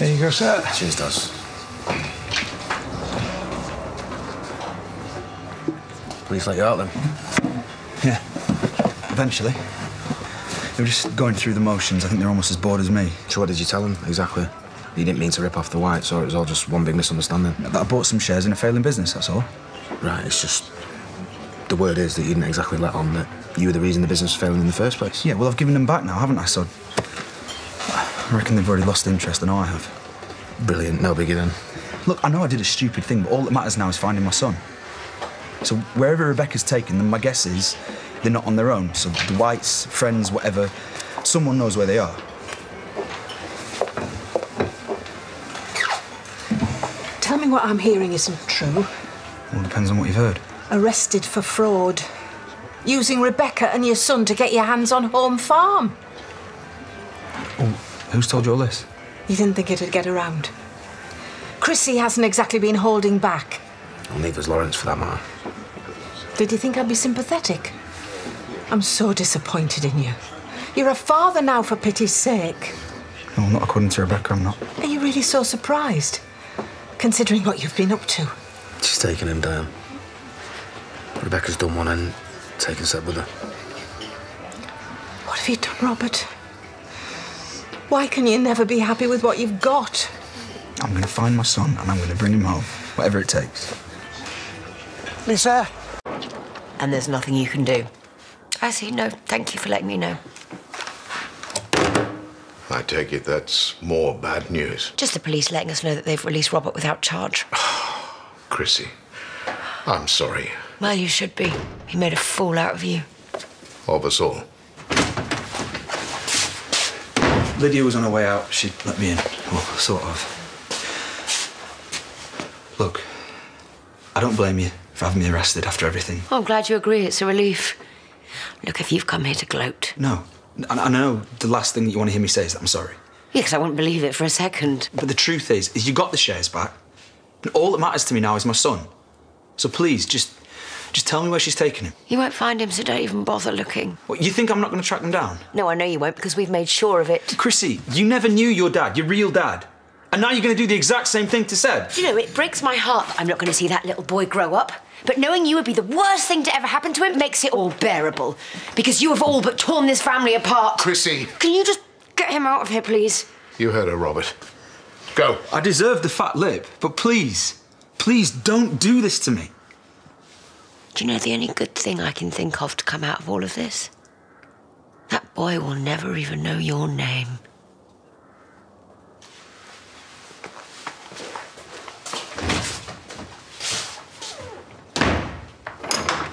There you go, sir. Cheers, Daz. Police let you out then? Yeah. Eventually. They were just going through the motions. I think they're almost as bored as me. So what did you tell them exactly? You didn't mean to rip off the whites, or it was all just one big misunderstanding? That I bought some shares in a failing business, that's all. Right, it's just... The word is that you didn't exactly let on that you were the reason the business was failing in the first place. Yeah, well, I've given them back now, haven't I? So. I reckon they've already lost interest, I know I have. Brilliant, no biggie then. Look, I know I did a stupid thing, but all that matters now is finding my son. So wherever Rebecca's taken them, my guess is they're not on their own. So the Whites, friends, whatever, someone knows where they are. Tell me what I'm hearing isn't true. Well, depends on what you've heard. Arrested for fraud. Using Rebecca and your son to get your hands on Home Farm. Oh, Who's told you all this? You didn't think it'd get around. Chrissie hasn't exactly been holding back. And neither's Lawrence for that matter. Did you think I'd be sympathetic? I'm so disappointed in you. You're a father now, for pity's sake. No, not according to Rebecca, I'm not. Are you really so surprised? Considering what you've been up to. She's taken him down. Rebecca's done one and taken Seb with her. What have you done, Robert? Why can you never be happy with what you've got? I'm going to find my son and I'm going to bring him home, whatever it takes. Lisa? And there's nothing you can do. I see. No, thank you for letting me know. I take it that's more bad news. Just the police letting us know that they've released Robert without charge. Chrissie, I'm sorry. Well, you should be. He made a fool out of you. Of us all. Lydia was on her way out. She let me in. Well, sort of. Look, I don't blame you for having me arrested after everything. Oh, I'm glad you agree. It's a relief. Look, if you've come here to gloat. No. I, I know the last thing that you want to hear me say is that I'm sorry. Yeah, because I wouldn't believe it for a second. But the truth is, is you got the shares back. And all that matters to me now is my son. So please, just just tell me where she's taken him. You won't find him, so don't even bother looking. What, you think I'm not going to track them down? No, I know you won't because we've made sure of it. Chrissie, you never knew your dad, your real dad. And now you're going to do the exact same thing to Seb. Do you know, it breaks my heart that I'm not going to see that little boy grow up. But knowing you would be the worst thing to ever happen to him makes it all bearable. Because you have all but torn this family apart. Chrissie, Can you just get him out of here, please? you heard her, Robert. Go. I deserve the fat lip, but please, please don't do this to me. Do you know the only good thing I can think of to come out of all of this? That boy will never even know your name.